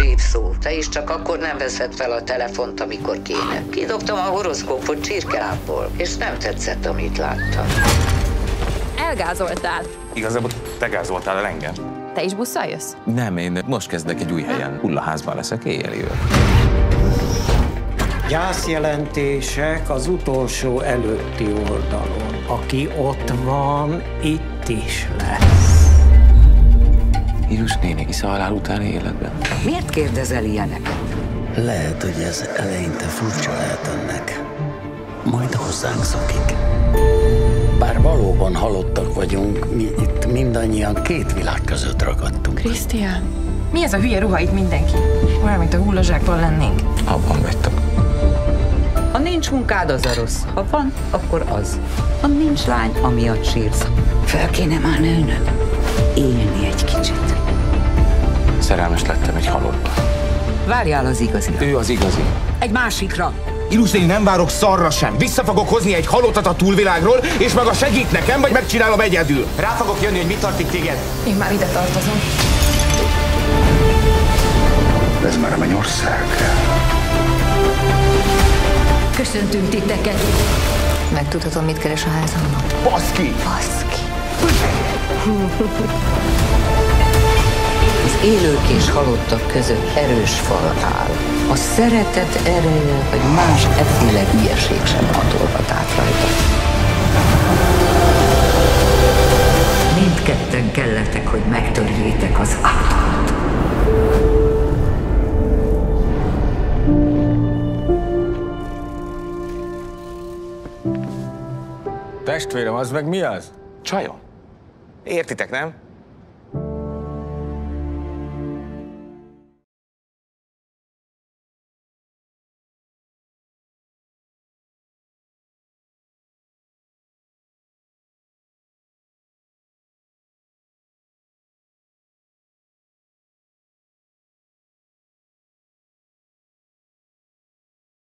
sípszó. Te is csak akkor nem veszed fel a telefont, amikor kéne. Kidobtam a horoszkópot csirkelápból, és nem tetszett, amit láttam. Elgázoltál. Igazából te gázoltál el engem. Te is busszal jössz? Nem, én most kezdek egy új helyen. Hullaházban leszek, éjjel jövök. Gyászjelentések az utolsó előtti oldalon. Aki ott van, itt is lesz. Írus néni, hisz a halál utáni életben. Miért kérdezel ilyeneket? Lehet, hogy ez eleinte furcsa lehet önnek. Majd hozzánk szokik. Bár valóban halottak vagyunk, mi itt mindannyian két világ között ragadtunk. Krisztián, mi ez a hülye ruha itt mindenki? Olyan, mint a hullazsákban lennénk. Abban vagytok. Ha nincs munkád, az a rossz. Ha van, akkor az. Ha nincs lány, amiatt sírsz. Fel kéne már nőnöd. Szerelmes lettem egy halottba. Várjál az igazi. Ő az igazi. Egy másikra. Ilus néni, nem várok szarra sem. Vissza fogok hozni egy halottat a túlvilágról, és maga segít nekem, vagy megcsinálom egyedül. Rá fogok jönni, hogy mit tart itt téged. Én már ide tartozom. Ez már a mennyország. Köszöntünk titeket. Megtudhatom, mit keres a házamban? Baszki! Baszki. élők és halottak között erős fal áll. A szeretet ereje, vagy más efféle hülyeség sem hatolhat át rajta. Mindketten kelletek, hogy megtörjétek az átlagot. Testvérem, az meg mi az? Csajom. Értitek, nem?